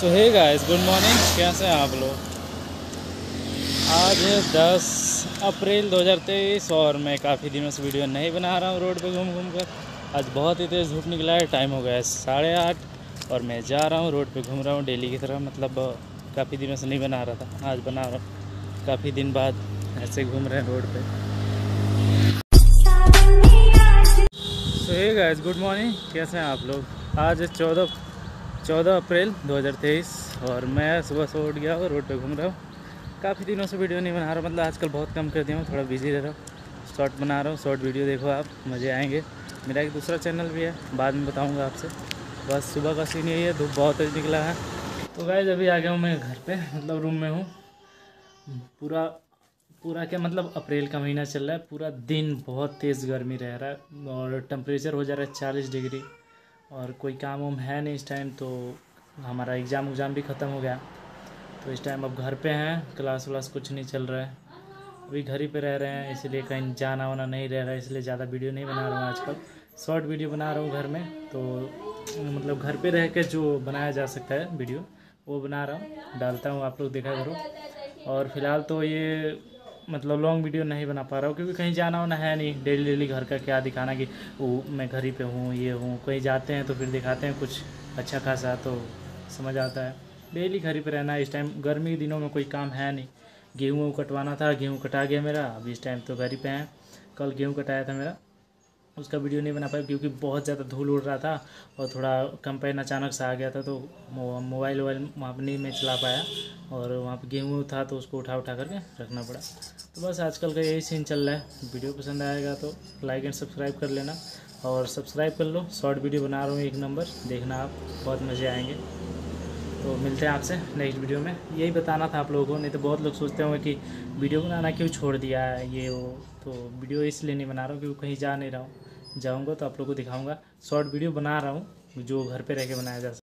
So hey guys good morning कैसे हैं आप लोग? आज है 10 अप्रैल 2023 और मैं काफ़ी दिनों से वीडियो नहीं बना रहा हूँ रोड पे घूम घूम कर। आज बहुत ही तेज़ धूप निकला है टाइम हो गया है साढ़े आठ और मैं जा रहा हूँ रोड पे घूम रहा हूँ डेली की तरह मतलब काफ़ी दिनों से नहीं बना रहा था, आज बना रहा हूँ। काफ़ी दिन बाद ऐसे घूम रहे हैं रोड पर so hey guys good morning कैसे हैं आप लोग? आज चौदह चौदह अप्रैल 2023 और मैं सुबह से उठ गया और रोड पे घूम रहा हूँ। काफ़ी दिनों से वीडियो नहीं बना रहा मतलब आजकल बहुत कम कर दिया हूँ, थोड़ा बिज़ी रह रहा हूँ। शॉर्ट बना रहा हूँ शॉर्ट वीडियो देखो आप, मज़े आएँगे। मेरा एक दूसरा चैनल भी है, बाद में बताऊँगा आपसे। बस सुबह का सीन यही है, धूप बहुत तेज निकला है। तो गाइज़ अभी आ गया हूँ मैं घर पर मतलब रूम में हूँ। पूरा पूरा क्या मतलब अप्रैल का महीना चल रहा है, पूरा दिन बहुत तेज़ गर्मी रह रहा है और टेम्परेचर हो जा रहा है चालीस डिग्री। और कोई काम वाम है नहीं इस टाइम तो हमारा एग्ज़ाम उग्ज़ाम भी ख़त्म हो गया। तो इस टाइम अब घर पे हैं क्लास व्लास कुछ नहीं चल रहा है। अभी घर ही पे रह रहे हैं, इसलिए कहीं जाना वाना नहीं रह रहा है, इसलिए ज़्यादा वीडियो नहीं बना रहा हूँ आजकल। शॉर्ट वीडियो बना रहा हूँ घर में तो मतलब घर पे रह के जो बनाया जा सकता है वीडियो वो बना रहा हूँ। डालता हूँ आप लोग देखा करो। और फ़िलहाल तो ये मतलब लॉन्ग वीडियो नहीं बना पा रहा हूँ, क्योंकि कहीं जाना होना है नहीं। डेली डेली घर का क्या दिखाना कि वो मैं घर ही पे हूँ, ये हूँ। कहीं जाते हैं तो फिर दिखाते हैं कुछ अच्छा खासा तो समझ आता है। डेली घर ही पर रहना इस टाइम गर्मी के दिनों में कोई काम है नहीं। गेहूँ कटवाना था, गेहूँ कटा गया मेरा। अभी इस टाइम तो घर ही पे हैं। कल गेहूँ कटाया था मेरा। उसका वीडियो नहीं बना पाया क्योंकि बहुत ज़्यादा धूल उड़ रहा था और थोड़ा कंपेन अचानक से आ गया था तो मोबाइल वोबाइल वहाँ पर नहीं मैं चला पाया और वहाँ पर गेहूँ था तो उसको उठा उठा करके रखना पड़ा। तो बस आजकल का यही सीन चल रहा है। वीडियो पसंद आएगा तो लाइक एंड सब्सक्राइब कर लेना और सब्सक्राइब कर लो। शॉर्ट वीडियो बना रहा हूँ एक नंबर, देखना आप, बहुत मज़े आएँगे। तो मिलते हैं आपसे नेक्स्ट वीडियो में। यही बताना था आप लोगों को, नहीं तो बहुत लोग सोचते होंगे कि वीडियो बनाना क्यों छोड़ दिया है ये वो तो वीडियो इसलिए नहीं बना रहा हूँ क्योंकि कहीं जा नहीं रहा हूँ। जाऊँगा तो आप लोगों को दिखाऊँगा। शॉर्ट वीडियो बना रहा हूँ, जो घर पर रह के बनाया जा सकता